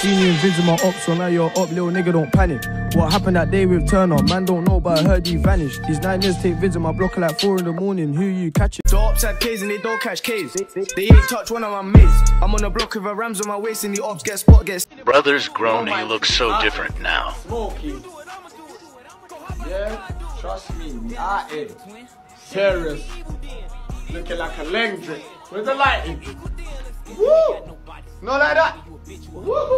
Seen you in vids with my ops, so now you're up, little nigga, don't panic. What happened that day with Turner? Man, don't know, but I heard he vanished. These nine years take vids on my block at like four in the morning. Who you catching? The ops had K's and they don't catch K's. They ain't touch one of my mates. I'm on the block with a rams on my waist and the ops get spot, get Brother's grown and he looks so different now. Smoky. Yeah, trust me, I are in. Serious. Looking like a leg drip. Where's the lighting? Woo! Not like that. Woo!